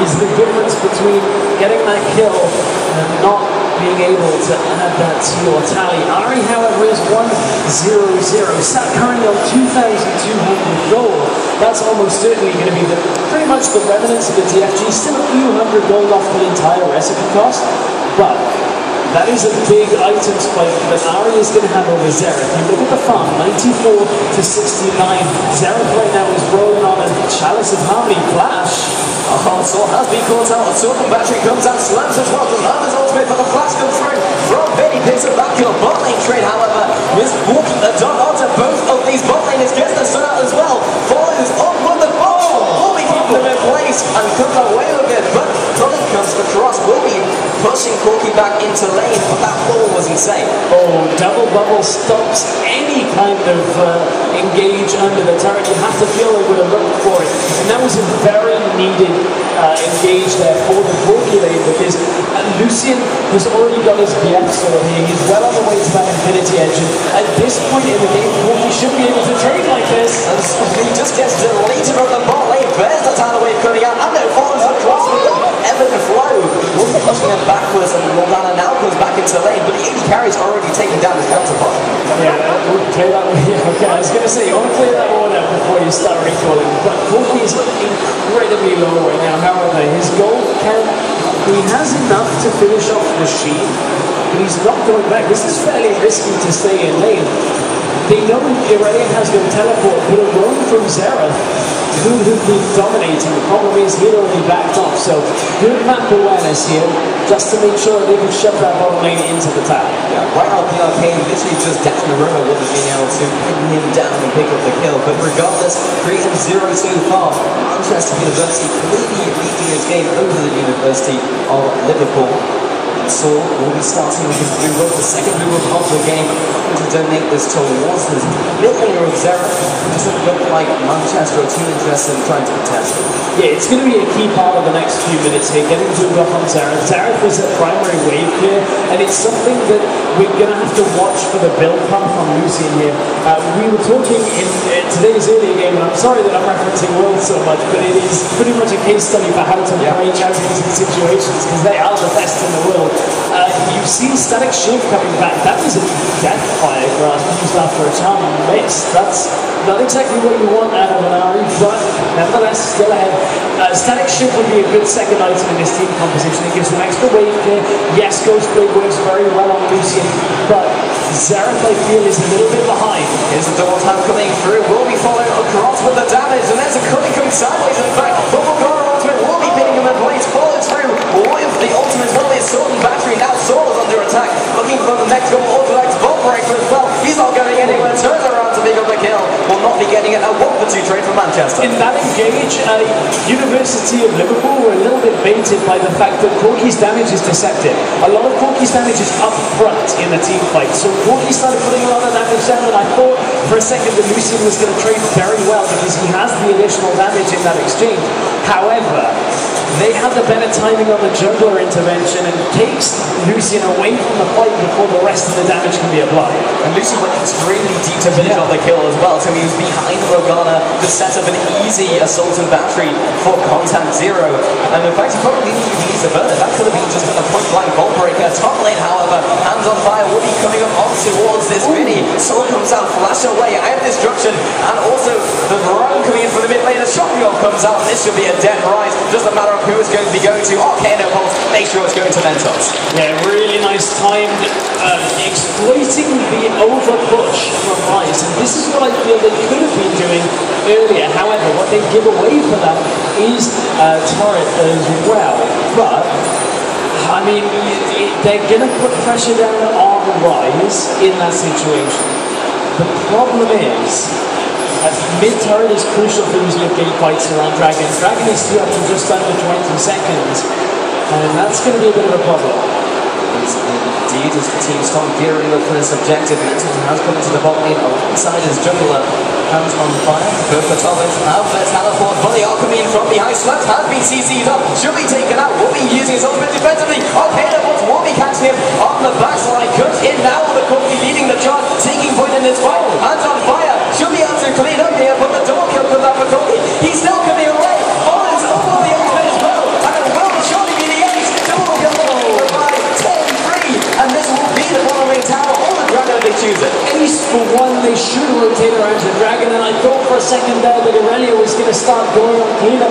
is the difference between getting that kill and not being able to add that to your tally. Ahri, however, is 1-0-0, sat currently on 2,200 gold. That's almost certainly going to be the, pretty much the remnants of the DFG, still a few hundred gold off the entire recipe cost, but that is a big item spike that Ahri is going to have over Xerath. You look at the farm, 94 to 69. Xerath right now is rolling on a Chalice of Harmony. Has been caught out. Silken Battery comes out, slams as well. The Lava's ultimate, but the flash comes through from Benny. It back. Your bot lane trade, however, is walking the dot onto both of these bot laners. Gets the sun out as well. Follows on with the ball, Will be keeping them in place and comes away with it. But Colin comes across. Will be pushing Corki back into lane, but that ball was insane. Oh, double bubble stops any kind of uh, engage under the turret. You have to feel they would have looked for it. And that was a very needed engage there for the Corki lane because uh, Lucian has already got his BF sword here. He's well on the way to that Infinity. And at this point in the game, Corki should be able to trade like this. And he just gets deleted from the bot lane. Bears the tidal wave coming out, and then follows across with Ebb and Flow. Be pushing him backwards, and Morgana now comes back into the lane, but the carry's already taken down his counterpart. Yeah, we'll play that one. I was going to say, you want to play that one out before you start recalling. But Corki is incredibly low right now. However, his goal can. He has enough to finish off the Sheen, but he's not going back. This is fairly risky to stay in lane. They know Irelia has no teleport, but a roam from Xerath, who who've been dominating. The problem is he'd already backed off, so good map awareness here, just to make sure they can shove that bottom lane into the tap. Yeah, right out the arcade, literally just down the river would have been able to pin him down and pick up the kill. But regardless, 3 and 0 so far. Manchester University clearly leading this game over the University of Liverpool. Saul will be starting with his blue the second blue of the game, to donate this towards his millionaire of Xerath. Doesn't look like Manchester are too interested in trying to contest it. Yeah, it's going to be a key part of the next few minutes here, getting to up on Xerath. Xerath is a primary wave here, and it's something that we're going to have to watch for the build path on Lucy here. Uh, we were talking in uh, today's earlier game, and I'm sorry that I'm referencing World so much, but it is pretty much a case study for how to Yeah. play champions in situations, because they are the best in the world. Uh, you've seen Static Shiv coming back. That was a death grasp used after a charm miss. That's not exactly what you want out of an Ahri, but nevertheless, still ahead. Uh, Static Shiv would be a good second item in this team composition. It gives them extra wave clear. Yes, Ghost Blade works very well on Lucian, but Xerath, I feel, is a little bit behind. Here's the double tap coming through. Will be following across Will not be getting it. A one for two trade for Manchester. In that engage, uh, University of Liverpool were a little bit baited by the fact that Corki's damage is deceptive. A lot of Corki's damage is up front in the team fight. So Corki started putting a lot of damage down, and I thought for a second that Lucian was going to trade very well because he has the additional damage in that exchange. However, they had the better timing on the jungler intervention and takes Lucian away from the fight before the rest of the damage can be applied. And Lucian went extremely deep to finish off the kill as well, so he was behind Morgana to set up an easy assault and battery for Contact Zero. And in fact, he probably didn't even use the burner. That could have been just a point blank Vault Breaker. Top lane, however, hands on fire will be coming up on towards this mini. Soul comes out, flash away, I have destruction, and also the Varane coming in for the mid The comes out. This should be a dead Ryze. Just a matter who it's going to be going to. Arcanopulse, make sure it's going to Mentos. Yeah, really nice timed uh, exploiting the over push from Ryze. And this is what I feel they could have been doing earlier. However, what they give away for that is uh, turret as well. But I mean, they're going to put pressure down on the Ryze in that situation. The problem is, mid turret is crucial for these game fights around Dragon. Dragon is still up to just under 20 seconds, and that's going to be a bit of a. It's indeed as the team start gearing up for this objective. Mentos has come into the bottom lane oh, alongside his jungler. Hands on fire. There, teleport. But the alchemy in from behind. Slap has been CC'd up. Should be taken out. Will be using his ultimate defensively. Okay, the bots will be catching him on the backside. Cut in now with the company leading the charge. Taking point in this fight. Hands on fire. Use it. Ace for one, they should rotate around to Dragon, and I thought for a second there that Irelia was going to start going on cleanup